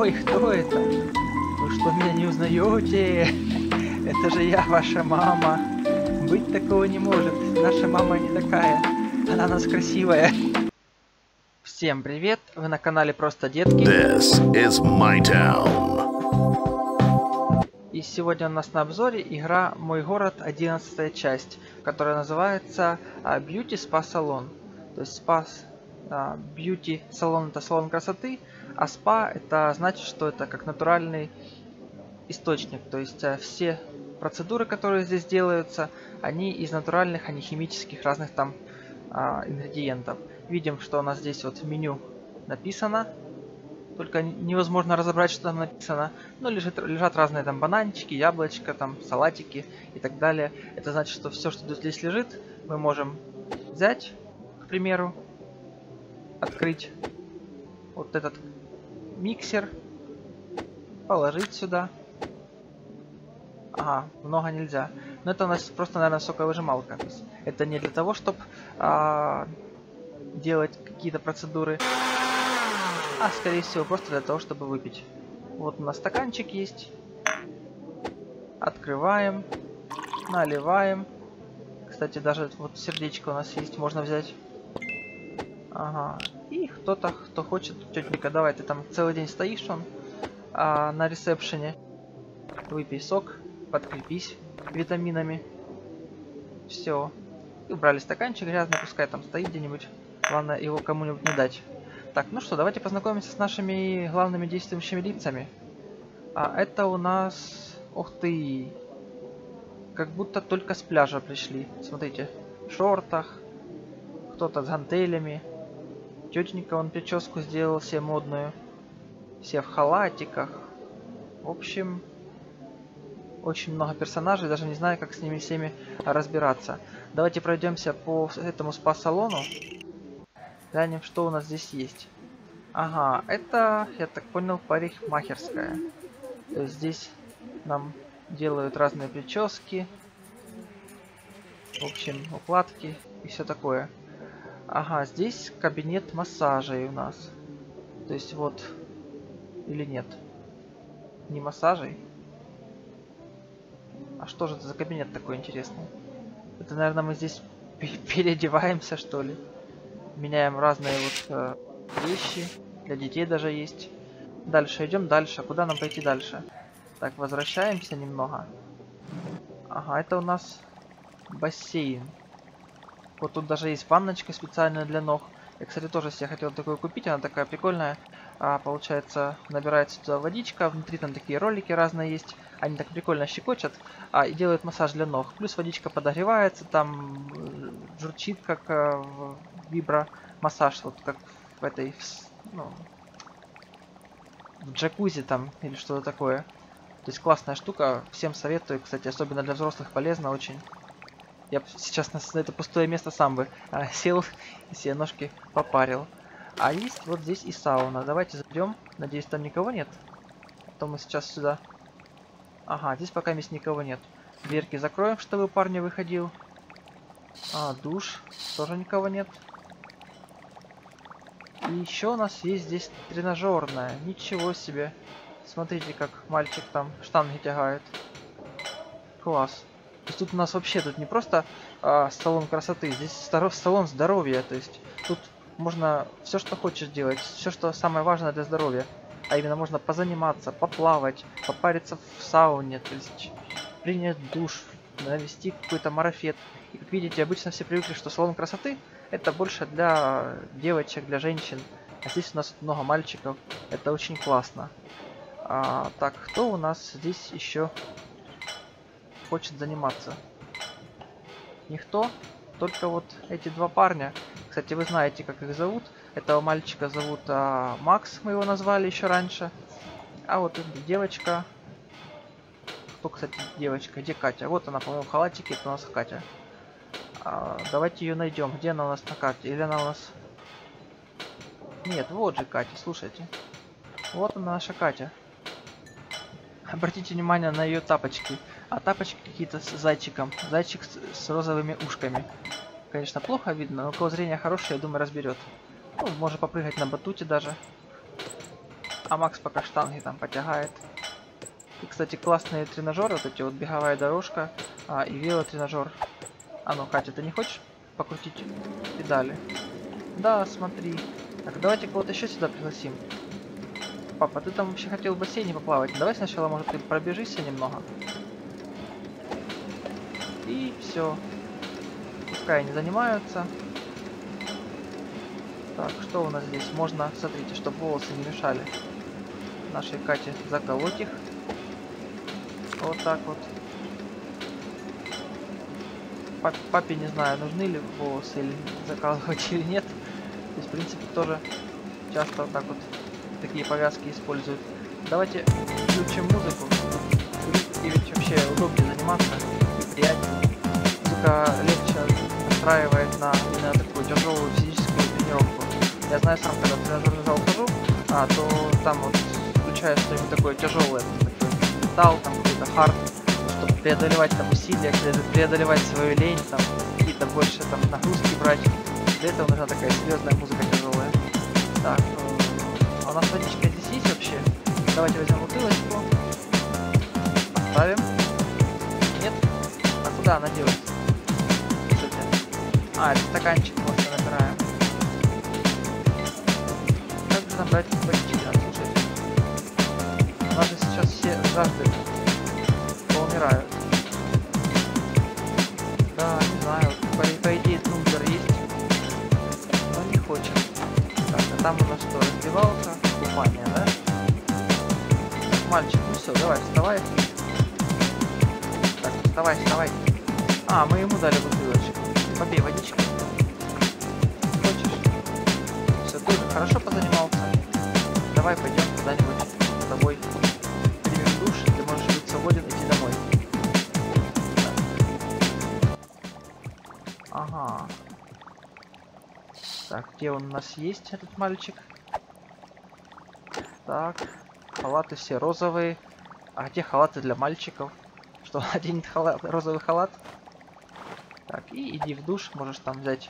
Ой, кто это? Вы что, меня не узнаете? Это же я, ваша мама. Быть такого не может. Наша мама не такая. Она у нас красивая. Всем привет! Вы на канале Просто Детки. This is my town. И сегодня у нас на обзоре игра Мой город 11 часть, которая называется а, Beauty Spa Salon. То есть а, Beauty салон это салон красоты, а Spa это значит, что это как натуральный источник. То есть а, все процедуры, которые здесь делаются, они из натуральных, а не химических разных там а, ингредиентов. Видим, что у нас здесь вот меню написано только невозможно разобрать, что там написано. Но лежит, лежат разные там бананчики, яблочко, там салатики и так далее. Это значит, что все, что здесь лежит, мы можем взять, к примеру, открыть вот этот миксер, положить сюда. Ага, много нельзя. Но это у нас просто, наверное, соковыжималка. Это не для того, чтобы а, делать какие-то процедуры а скорее всего просто для того, чтобы выпить. Вот у нас стаканчик есть. Открываем, наливаем. Кстати, даже вот сердечко у нас есть, можно взять. Ага. И кто-то, кто хочет, тетенька, давай, ты там целый день стоишь он а, на ресепшене. Выпей сок, подкрепись витаминами. Все. И убрали стаканчик грязный, пускай там стоит где-нибудь. Главное его кому-нибудь не дать. Так, ну что, давайте познакомимся с нашими главными действующими лицами. А это у нас... Ух ты! Как будто только с пляжа пришли. Смотрите, в шортах, кто-то с гантелями. Тетенька он прическу сделал все модную. Все в халатиках. В общем, очень много персонажей, даже не знаю, как с ними всеми разбираться. Давайте пройдемся по этому спа-салону. Глянем, что у нас здесь есть. Ага, это, я так понял, парикмахерская. То есть здесь нам делают разные прически. В общем, укладки и все такое. Ага, здесь кабинет массажей у нас. То есть вот... Или нет? Не массажей? А что же это за кабинет такой интересный? Это, наверное, мы здесь переодеваемся, что ли? меняем разные вот э, вещи. Для детей даже есть. Дальше, идем дальше. Куда нам пойти дальше? Так, возвращаемся немного. Ага, это у нас бассейн. Вот тут даже есть ванночка специальная для ног. Я, кстати, тоже себе хотел такую купить. Она такая прикольная. А, получается, набирается туда водичка. Внутри там такие ролики разные есть. Они так прикольно щекочут. А, и делают массаж для ног. Плюс водичка подогревается. Там э, журчит, как э, вибро массаж, вот как в этой, ну, в джакузи там или что-то такое. То есть классная штука, всем советую, кстати, особенно для взрослых полезно очень. Я сейчас на, это пустое место сам бы а, сел и себе ножки попарил. А есть вот здесь и сауна. Давайте зайдем. Надеюсь, там никого нет. А то мы сейчас сюда. Ага, здесь пока мест никого нет. Дверки закроем, чтобы парень выходил. А, душ. Тоже никого нет. И еще у нас есть здесь тренажерная. Ничего себе. Смотрите, как мальчик там штанги тягает. Класс. То есть тут у нас вообще тут не просто а, салон красоты, здесь салон здоровья. То есть тут можно все, что хочешь делать, все, что самое важное для здоровья. А именно можно позаниматься, поплавать, попариться в сауне, то есть принять душ, навести какой-то марафет. И как видите, обычно все привыкли, что салон красоты это больше для девочек, для женщин. А здесь у нас много мальчиков. Это очень классно. А, так, кто у нас здесь еще хочет заниматься? Никто? Только вот эти два парня. Кстати, вы знаете, как их зовут. Этого мальчика зовут а, Макс, мы его назвали еще раньше. А вот девочка... Кто, кстати, девочка? Где Катя? Вот она, по-моему, в халатике, это у нас Катя. А, давайте ее найдем. Где она у нас на карте? Или она у нас... Нет, вот же Катя, слушайте. Вот она, наша Катя. Обратите внимание на ее тапочки. А тапочки какие-то с зайчиком. Зайчик с, с розовыми ушками. Конечно, плохо видно, но у кого зрение хорошее, я думаю, разберет. Ну, можно попрыгать на батуте даже. А Макс пока штанги там потягает. И, кстати, классные тренажеры, вот эти вот беговая дорожка а, и велотренажер. А ну, Катя, ты не хочешь покрутить педали? Да, смотри. Так, давайте кого-то еще сюда пригласим. Папа, ты там вообще хотел в бассейне поплавать. Давай сначала, может, ты пробежишься немного. И все. Пускай они занимаются. Так, что у нас здесь? Можно, смотрите, чтобы волосы не мешали нашей Кате заколоть их. Вот так вот. Пап папе не знаю, нужны ли волосы или закалывать или нет. Здесь, в принципе, тоже часто вот так вот такие повязки используют. Давайте включим музыку. И ведь вообще удобнее заниматься. Приятнее. Музыка легче настраивает на именно такую тяжелую физическую тренировку. Я знаю сам, когда в тренажерный зал хожу, а, то там вот включаешь что-нибудь такое тяжелое, такой металл, там какой-то хард, чтобы преодолевать там усилия, преодолевать свою лень, там какие-то больше там нагрузки брать. Для этого нужна такая серьезная музыка тяжелая. Так, э, а у нас водичка здесь есть вообще? Давайте возьмем бутылочку. Поставим. А делается? Слушайте. А, это стаканчик просто набираем. Как набрать водички? Слушайте. У нас же сейчас все жажды поумирают. Да, не знаю. По, по идее тумблер есть. Но не хочет. Так, а там у нас что, раздевалка? Купание, да? Мальчик, ну все, давай, вставай. Так, вставай, вставай. А, мы ему дали бутылочку. Попей водички. Хочешь? Все, ты хорошо позанимался. Давай пойдем куда-нибудь с тобой. Примем душ, ты можешь быть свободен идти домой. Ага. Так, где он у нас есть, этот мальчик? Так, халаты все розовые. А где халаты для мальчиков? Что, оденет халат, розовый халат? Так, и иди в душ, можешь там взять.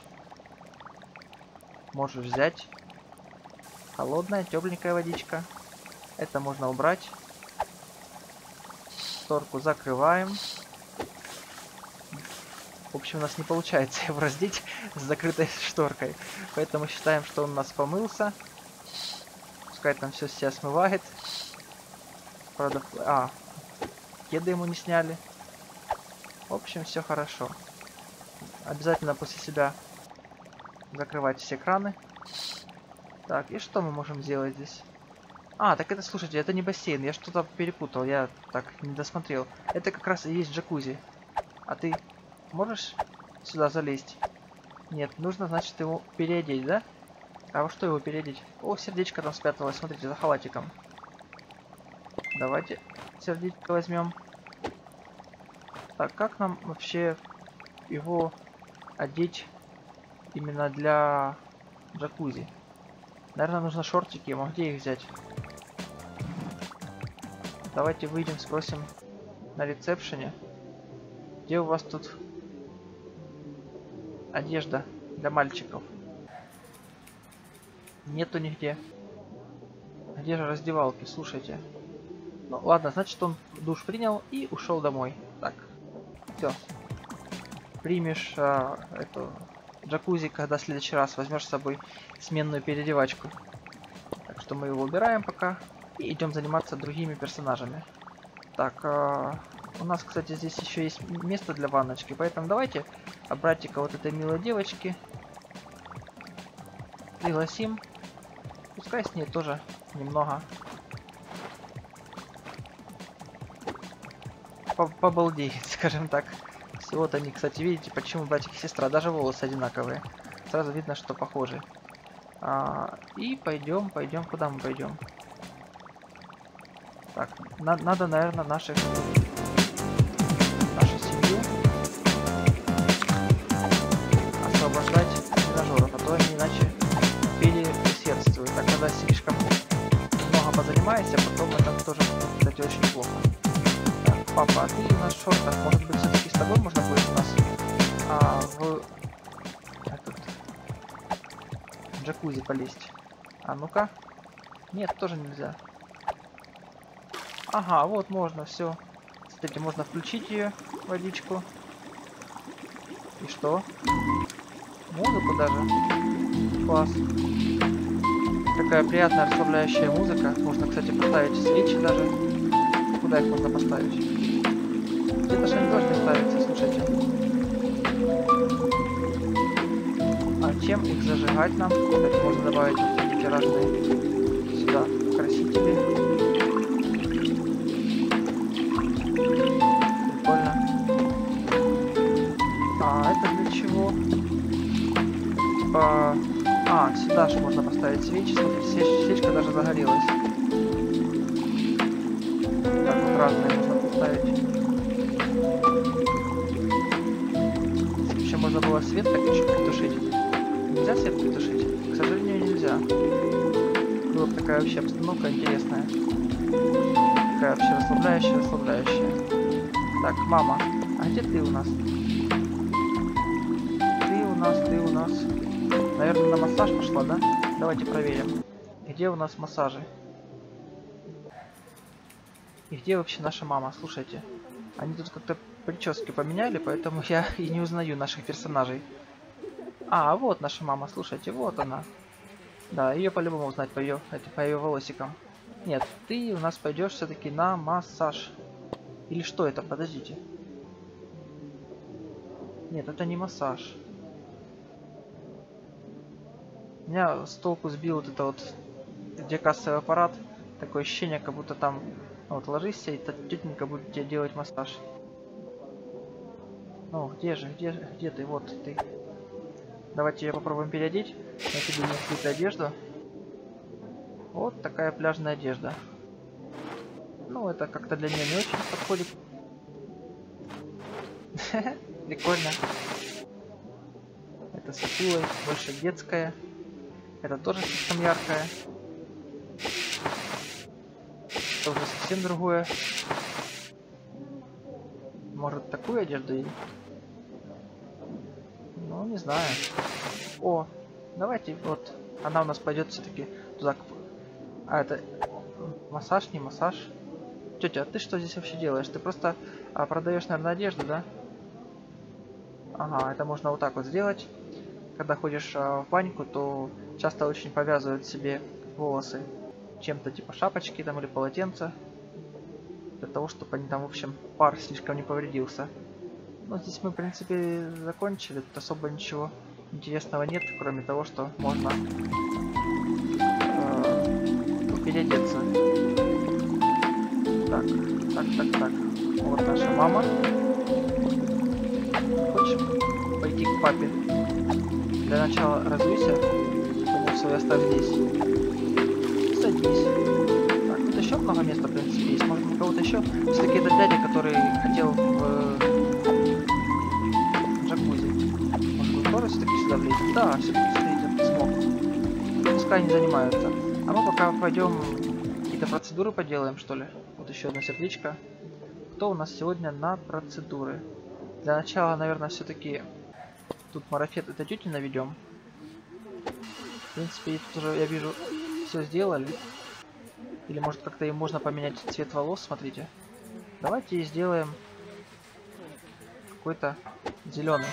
Можешь взять. Холодная, тепленькая водичка. Это можно убрать. Шторку закрываем. В общем, у нас не получается его раздеть с закрытой шторкой. Поэтому считаем, что он у нас помылся. Пускай там все себя смывает. Правда, а, кеды ему не сняли. В общем, все хорошо. Обязательно после себя закрывать все краны. Так, и что мы можем сделать здесь? А, так это, слушайте, это не бассейн, я что-то перепутал, я так не досмотрел. Это как раз и есть джакузи. А ты можешь сюда залезть? Нет, нужно, значит, его переодеть, да? А во что его переодеть? О, сердечко там спряталось, смотрите, за халатиком. Давайте сердечко возьмем. Так, как нам вообще его одеть именно для джакузи? Наверное, нужно шортики ему. Где их взять? Давайте выйдем, спросим на ресепшене. Где у вас тут одежда для мальчиков? Нету нигде. Где же раздевалки? Слушайте. Ну ладно, значит он душ принял и ушел домой. Так, все. Примешь а, эту джакузи, когда в следующий раз возьмешь с собой сменную переодевачку. Так что мы его убираем пока. И идем заниматься другими персонажами. Так, э, у нас, кстати, здесь еще есть место для ванночки, поэтому давайте братика вот этой милой девочки пригласим. Пускай с ней тоже немного побалдеет, скажем так. Всего-то они, кстати, видите, почему братик и сестра, даже волосы одинаковые. Сразу видно, что похожи. А, и пойдем, пойдем, куда мы пойдем? Так, на надо, наверное, наших... Нашу семью освобождать тренажеров, а то они иначе переусердствуют. Так, когда слишком много позанимаешься, потом это тоже, кстати, очень плохо. Так, папа, а ты у нас в шортах, может быть, тобой можно будет у нас а, в этот джакузи полезть? А ну-ка. Нет, тоже нельзя. Ага, вот можно, все. Кстати, можно включить ее, водичку. И что? Музыку даже. Класс. Такая приятная расслабляющая музыка. Можно, кстати, поставить свечи даже. Куда их можно поставить? Где-то должны ставиться, слушайте. А чем их зажигать нам? Кстати, можно добавить вот такие разные сюда красители. Типа... А, сюда же можно поставить свечи. Смотри, свеч- свечка даже загорелась. Так вот разные можно поставить. Можно было свет притушить. Нельзя свет притушить? К сожалению, нельзя. Была бы такая вообще обстановка интересная. Такая вообще расслабляющая, расслабляющая. Так, мама, а где ты у нас? Ты у нас, ты у нас. Наверное, на массаж пошла, да? Давайте проверим. Где у нас массажи? И где вообще наша мама? Слушайте. Они тут как-то прически поменяли, поэтому я и не узнаю наших персонажей. А, вот наша мама, слушайте, вот она. Да, ее по-любому узнать по ее, это, по ее волосикам. Нет, ты у нас пойдешь все-таки на массаж. Или что это? Подождите. Нет, это не массаж. Меня с толку сбил вот это вот, где кассовый аппарат. Такое ощущение, как будто там вот ложишься, и та тетенька будет тебе делать массаж. Ну, где же, где же, где ты? Вот ты. Давайте ее попробуем переодеть. Я тебе не какую-то одежду. Вот такая пляжная одежда. Ну, это как-то для нее не очень подходит. Прикольно. Это с акулой, больше детская. Это тоже слишком яркое. Это уже совсем другое. Может такую одежду и... Ну, не знаю. О, давайте вот. Она у нас пойдет все-таки туда. А, это массаж, не массаж. Тетя, а ты что здесь вообще делаешь? Ты просто а, продаешь, наверное, одежду, да? Ага, это можно вот так вот сделать. Когда ходишь а, в баньку, то часто очень повязывают себе волосы чем-то типа шапочки там или полотенца. Для того, чтобы они там, в общем, пар слишком не повредился. Ну, здесь мы, в принципе, закончили. Тут особо ничего интересного нет, кроме того, что можно э, переодеться. Так, так, так, так. Вот наша мама. Хочешь пойти к папе? Для начала разуйся. Думаю, свой оставь здесь. Садись. Еще много места, в принципе, есть. Может, у кого-то еще? Все-таки это дядя, который хотел в все-таки сюда влезет? Да, все-таки смотрите, смог. Пускай они занимаются. А мы пока пойдем какие-то процедуры поделаем, что ли. Вот еще одно сердечко. Кто у нас сегодня на процедуры? Для начала, наверное, все-таки тут марафет это тети наведем. В принципе, тут уже, я вижу, все сделали. Или может как-то им можно поменять цвет волос, смотрите. Давайте сделаем какой-то зеленый.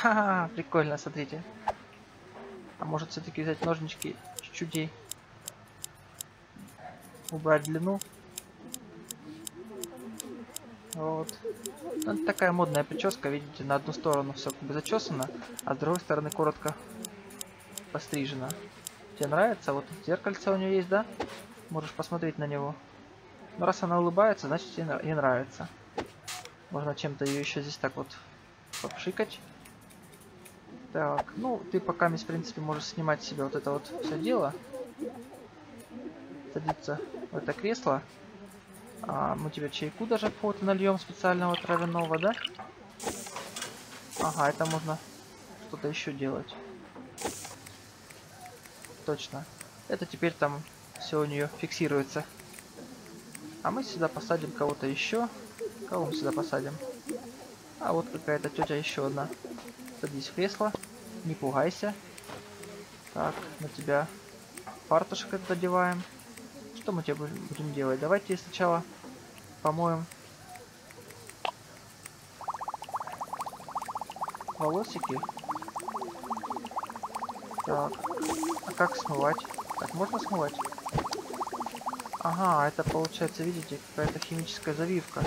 Ха-ха, прикольно, смотрите. А может все-таки взять ножнички чуть-чуть ей убрать длину. Вот. Ну, такая модная прическа, видите, на одну сторону все как бы зачесано, а с другой стороны коротко пострижено. Тебе нравится? Вот зеркальце у нее есть, да? Можешь посмотреть на него. Но раз она улыбается, значит ей нравится. Можно чем-то ее еще здесь так вот попшикать. Так, ну ты пока, в принципе, можешь снимать себе вот это вот все дело. Садиться в это кресло. А, мы тебе чайку даже фото нальем специального травяного, да? Ага, это можно что-то еще делать. Точно. Это теперь там все у нее фиксируется. А мы сюда посадим кого-то еще. Кого мы сюда посадим? А вот какая-то тетя еще одна. Садись в кресло. Не пугайся. Так, на тебя фартушек этот одеваем. Что мы тебе будем делать? Давайте сначала помоем. Волосики. Так. А как смывать? Так, можно смывать? Ага, это получается, видите, какая-то химическая завивка.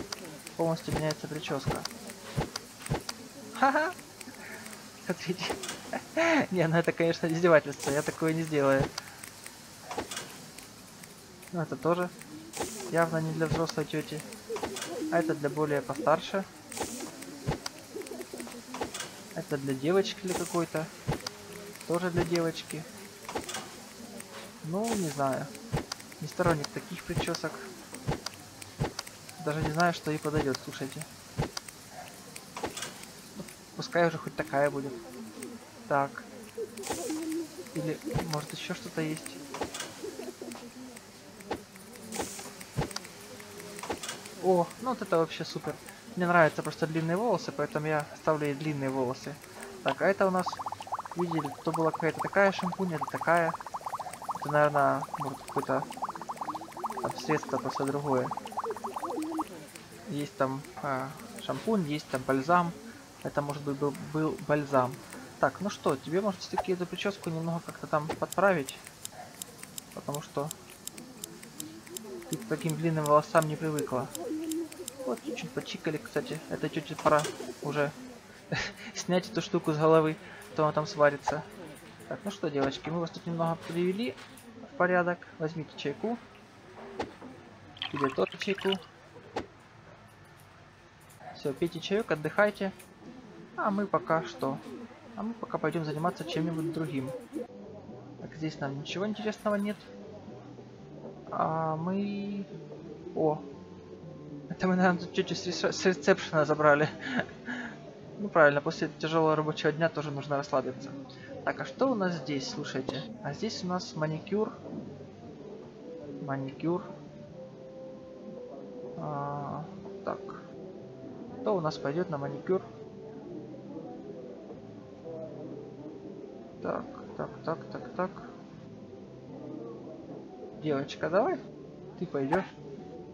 Полностью меняется прическа. Ха-ха! Смотрите. Не, ну это, конечно, издевательство. Я такое не сделаю. Ну, это тоже явно не для взрослой тети. А это для более постарше. Это для девочки или какой-то. Тоже для девочки. Ну, не знаю. Не сторонник таких причесок. Даже не знаю, что ей подойдет, слушайте. Пускай уже хоть такая будет. Так. Или, может, еще что-то есть? О, ну вот это вообще супер. Мне нравятся просто длинные волосы, поэтому я ставлю ей длинные волосы. Так, а это у нас, видели, то была какая-то такая шампунь, это такая. Это, наверное, может какое-то там средство просто другое. Есть там а, шампунь, есть там бальзам. Это может быть был, был бальзам. Так, ну что, тебе может все-таки эту прическу немного как-то там подправить. Потому что ты к таким длинным волосам не привыкла. Вот, чуть-чуть почикали, кстати. Это чуть-чуть пора уже снять эту штуку с головы, то она там сварится. Так, ну что, девочки, мы вас тут немного привели в порядок. Возьмите чайку. Тебе тоже чайку. Все, пейте чаек, отдыхайте. А мы пока что? А мы пока пойдем заниматься чем-нибудь другим. Так, здесь нам ничего интересного нет. А мы... О, это мы, наверное, чуть-чуть с ресепшена забрали. ну правильно, после тяжелого рабочего дня тоже нужно расслабиться. Так, а что у нас здесь, слушайте? А здесь у нас маникюр. Маникюр. А, так. Кто у нас пойдет на маникюр? Так, так, так, так. Девочка, давай. Ты пойдешь.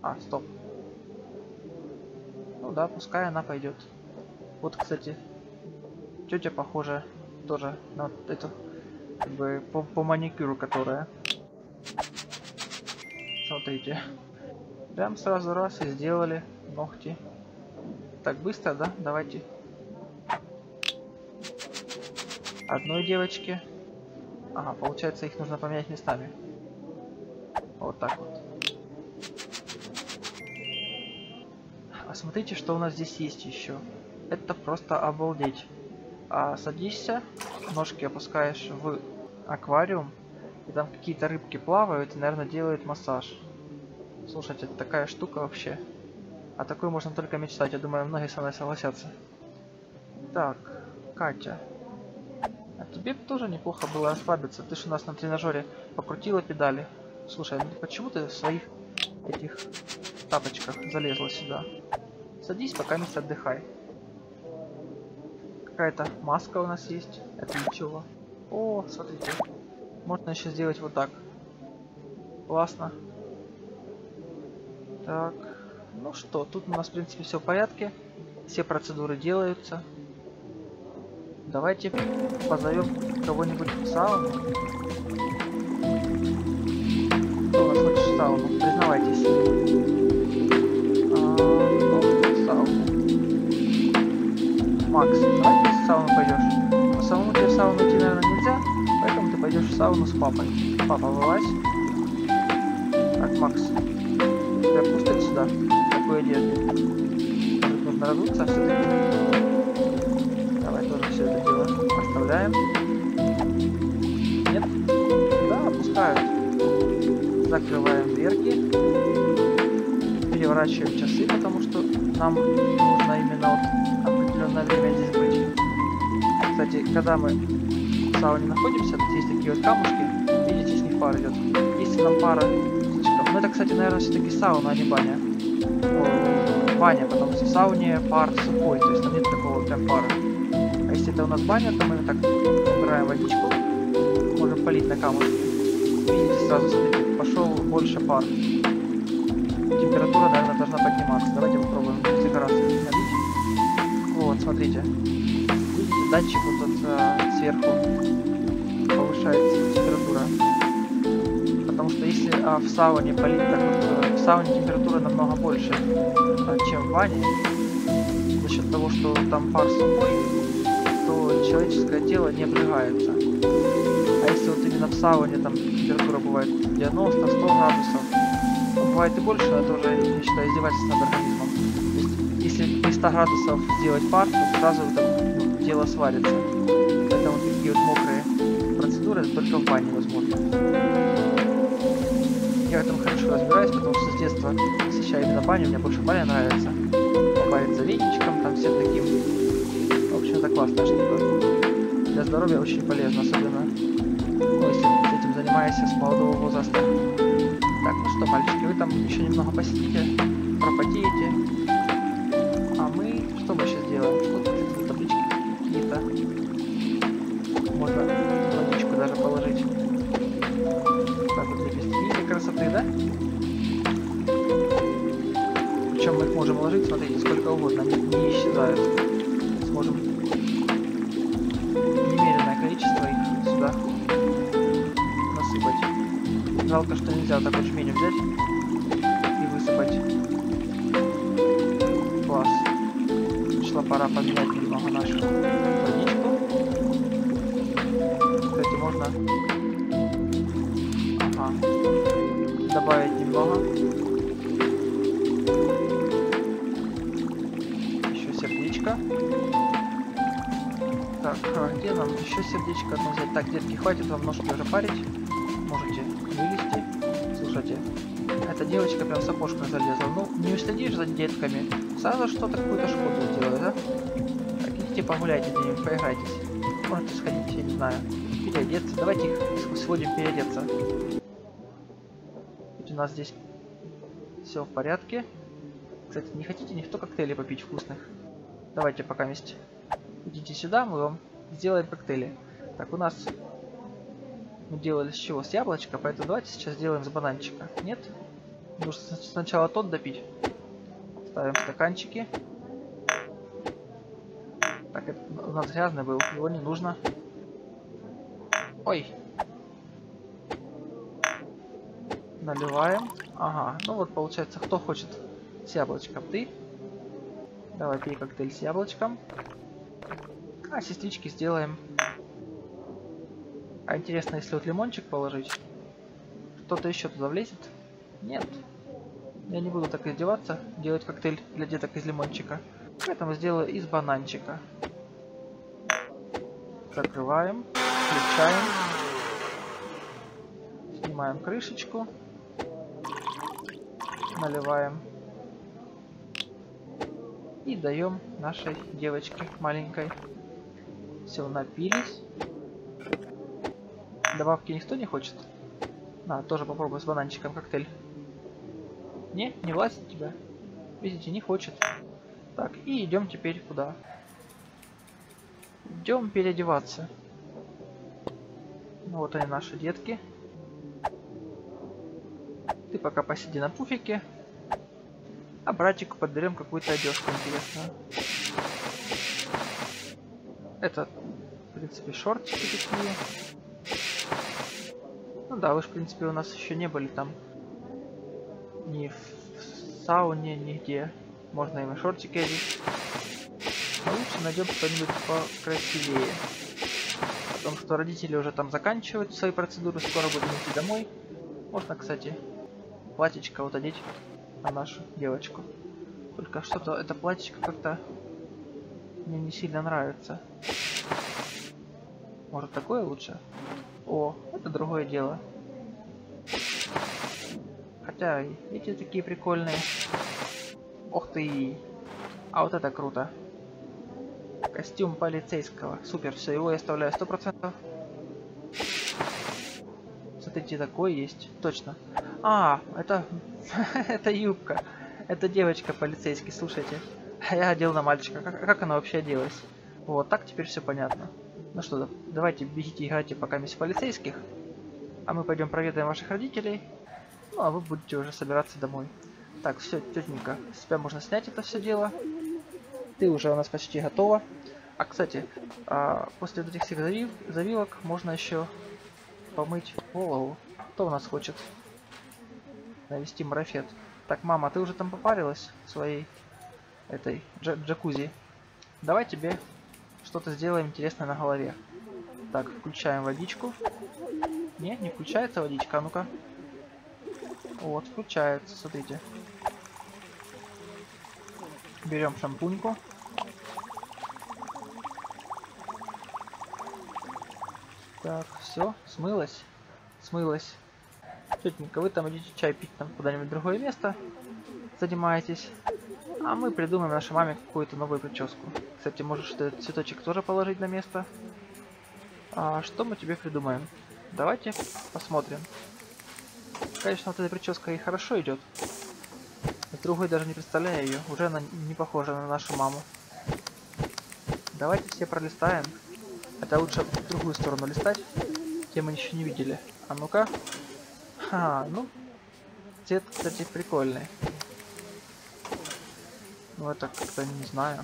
А, стоп. Ну да, пускай она пойдет. Вот, кстати, тетя похожа тоже на вот эту, как бы, по, по маникюру, которая. Смотрите. Прям сразу раз и сделали ногти. Так быстро, да? Давайте. Одной девочке. Ага, получается их нужно поменять местами. Вот так вот. А смотрите, что у нас здесь есть еще. Это просто обалдеть. А, садишься, ножки опускаешь в аквариум, и там какие-то рыбки плавают и, наверное, делают массаж. Слушайте, это такая штука вообще. А такой можно только мечтать. Я думаю, многие со мной согласятся. Так, Катя. А тебе тоже неплохо было расслабиться. Ты же у нас на тренажере покрутила педали. Слушай, ну почему ты в своих этих тапочках залезла сюда? Садись, пока месяц отдыхай. Какая-то маска у нас есть. Это ничего. О, смотрите. Можно еще сделать вот так. Классно. Так. Ну что, тут у нас, в принципе, все в порядке. Все процедуры делаются. Давайте позовем кого-нибудь в сауну. Кто у нас хочет в сауну? Признавайтесь. Макс, давай ты в сауну пойдешь. А самому тебе в сауну идти, наверное, нельзя, поэтому ты пойдешь в сауну с папой. Папа, вылазь. Так, Макс, тебя пустят сюда, в такой нужно разуться все-таки? Все это дело оставляем. Нет? Да, пускают. Закрываем дверки. Переворачиваем часы, потому что нам нужно именно вот определенное время здесь быть. Кстати, когда мы в сауне находимся, тут есть такие вот камушки, видите, с них пар идет. Если нам пара слишком... Ну это, кстати, наверное, все-таки сауна, а не баня. Баня, потому что в сауне пар сухой, то есть там нет такого прям пара. Это у нас баня, то мы так убираем водичку, можем полить на камушки. Видите, сразу смотрите, пошел больше пар. температура, наверное, должна подниматься. Давайте попробуем раз налить. Вот, смотрите. Видите, датчик вот тут а, сверху повышается температура. Потому что если а, в сауне полить, так вот, э, в сауне температура намного больше, а, чем в ванне. За счет того, что там пар сухой, человеческое тело не обжигается. А если вот именно в сауне там температура бывает 90-100 градусов, ну, бывает и больше, но это уже, я считаю, издевательство над организмом. Если при 100 градусов сделать пар, то сразу ну, тело сварится. Поэтому такие вот мокрые процедуры только в бане возможны. Я в этом хорошо разбираюсь, потому что с детства посещаю именно баню, мне больше баня нравится. Париться веничком, там всем таким. Классная штука. Для здоровья очень полезно, особенно ну, если этим занимаешься с молодого возраста. Так, ну что, мальчики, вы там еще немного посидите, пропотеете. А мы, что мы сейчас делаем? Что тут таблички какие-то? Можно водичку даже положить. Так вот лепестки красоты, да? Причем мы их можем ложить, смотрите, сколько угодно, они не исчезают. Жалко, что девочка прям с окошка залезла. Ну, не уследишь за детками, сразу что-то какую-то шкоду сделает, да? Так, идите погуляйте где-нибудь, поиграйтесь. Можете сходить, я не знаю, переодеться. Давайте их сводим переодеться. Ведь у нас здесь все в порядке. Кстати, не хотите никто коктейли попить вкусных? Давайте пока вместе. Идите сюда, мы вам сделаем коктейли. Так, у нас мы делали с чего? С яблочка, поэтому давайте сейчас сделаем с бананчика. Нет? Нужно сначала тот допить. Ставим стаканчики. Так, это у нас грязный был, его не нужно. Ой. Наливаем. Ага, ну вот получается, кто хочет с яблочком? Ты? Давай пей коктейль с яблочком. А сестрички сделаем. А интересно, если вот лимончик положить, что-то еще туда влезет? Нет. Я не буду так издеваться, делать коктейль для деток из лимончика. Поэтому сделаю из бананчика. Закрываем, включаем. Снимаем крышечку. Наливаем. И даем нашей девочке маленькой. Все, напились. Добавки никто не хочет? На, тоже попробуй с бананчиком коктейль. Не, не влазит тебя? Видите, не хочет. Так, и идем теперь куда? Идем переодеваться. Ну, вот они наши детки. Ты пока посиди на пуфике. А братику подберем какую-то одежку интересную. Это, в принципе, шортики такие. Ну да, вы же, в принципе, у нас еще не были там ни в сауне, нигде. Можно и шортики одеть. Но лучше найдем что-нибудь покрасивее. Потому что родители уже там заканчивают свои процедуры, скоро будем идти домой. Можно, кстати, платьечко вот одеть на нашу девочку. Только что-то это платьечко как-то мне не сильно нравится. Может такое лучше? О, это другое дело. Хотя эти такие прикольные. Ох ты! А вот это круто. Костюм полицейского. Супер, все, его я оставляю сто процентов. Смотрите, такой есть. Точно. А, это... это юбка. Это девочка полицейский, слушайте. Я одел на мальчика. Как, как она вообще оделась? Вот, так теперь все понятно. Ну что, давайте бегите играйте пока вместе полицейских. А мы пойдем проведаем ваших родителей. Ну а вы будете уже собираться домой. Так, все, тетенька, с тебя можно снять это все дело. Ты уже у нас почти готова. А, кстати, а, после вот этих всех завив, завивок можно еще помыть голову. Кто у нас хочет навести марафет? Так, мама, ты уже там попарилась в своей этой дж джакузи? Давай тебе что-то сделаем интересное на голове. Так, включаем водичку. Не, не включается водичка, а ну-ка. Вот, включается, смотрите. Берем шампуньку. Так, все, смылось. Смылось. Тетенька, вы там идите чай пить там куда-нибудь другое место. Занимаетесь. А мы придумаем нашей маме какую-то новую прическу. Кстати, можешь этот цветочек тоже положить на место. А что мы тебе придумаем? Давайте посмотрим. Конечно, вот эта прическа и хорошо идет. Другой даже не представляю ее. Уже она не похожа на нашу маму. Давайте все пролистаем. Хотя лучше в другую сторону листать. Те мы еще не видели. А ну-ка. Ха, ну. Цвет, кстати, прикольный. Ну это как-то не знаю.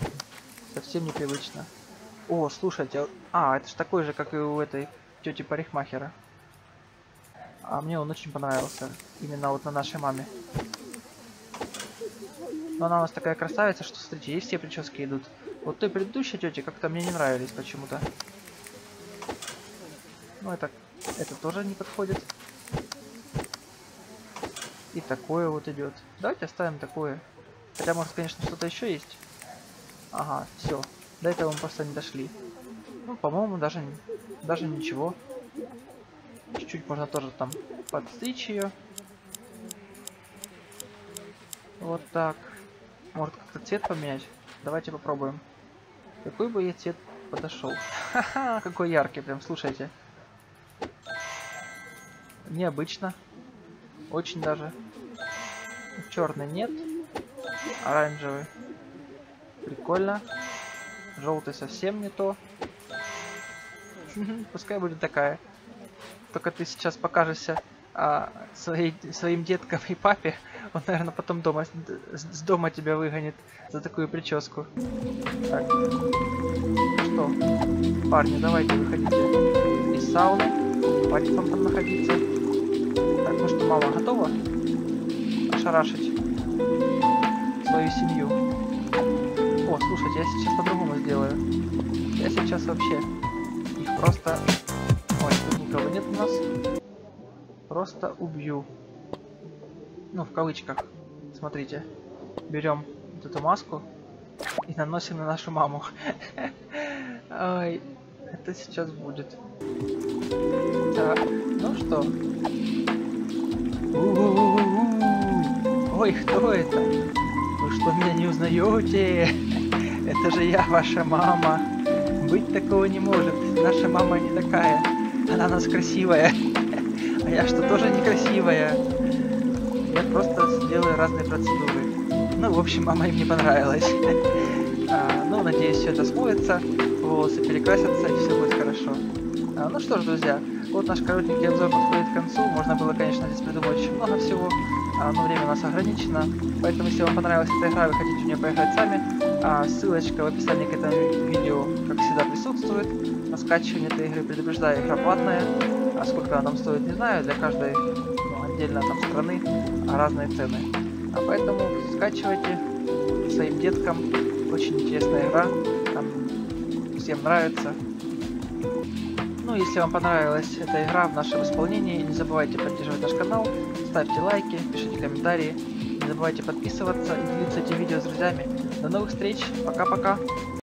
Совсем непривычно. О, слушайте. А, это же такой же, как и у этой тети парикмахера. А мне он очень понравился. Именно вот на нашей маме. Но она у нас такая красавица, что, смотрите, есть все прически идут. Вот той предыдущей тете как-то мне не нравились почему-то. Ну, это, это тоже не подходит. И такое вот идет. Давайте оставим такое. Хотя, может, конечно, что-то еще есть. Ага, все. До этого мы просто не дошли. Ну, по-моему, даже, даже ничего. Чуть-чуть можно тоже там подстричь ее. Вот так. Может как-то цвет поменять? Давайте попробуем. Какой бы ей цвет подошел? Ха-ха, какой яркий, прям слушайте. Необычно. Очень даже. Черный нет. Оранжевый. Прикольно. Желтый совсем не то. Пускай будет такая. Только ты сейчас покажешься а, своей, своим деткам и папе. Он, наверное, потом дома с, с дома тебя выгонит за такую прическу. Так. Что? Парни, давайте выходите из сауны. Хватит вам там находиться. Так, ну что, мама готова? Ошарашить свою семью. О, слушайте, я сейчас по-другому сделаю. Я сейчас вообще их просто... Никого нет у нас. Просто убью. Ну, в кавычках. Смотрите. Берем вот эту маску и наносим на нашу маму. Ой, это сейчас будет. Так, ну что? Ой, кто это? Вы что, меня не узнаете? Это же я, ваша мама. Быть такого не может. Наша мама не такая. Она нас красивая. А я что, тоже некрасивая? Я просто сделаю разные процедуры. Ну, в общем, мама им не понравилась. А, ну, надеюсь, все это смоется, волосы перекрасятся и все будет хорошо. А, ну что ж, друзья, вот наш коротенький обзор подходит к концу. Можно было, конечно, здесь придумать очень много всего, а, но время у нас ограничено. Поэтому, если вам понравилась эта игра, вы хотите в нее поиграть сами, а, ссылочка в описании к этому видео, как всегда, присутствует. На скачивание этой игры предупреждаю, игра платная. А сколько она там стоит, не знаю. Для каждой ну, отдельно там страны а разные цены. А поэтому скачивайте своим деткам. Очень интересная игра. Там всем нравится. Ну, если вам понравилась эта игра в нашем исполнении, не забывайте поддерживать наш канал, ставьте лайки, пишите комментарии, не забывайте подписываться и делиться этим видео с друзьями. До новых встреч, пока-пока!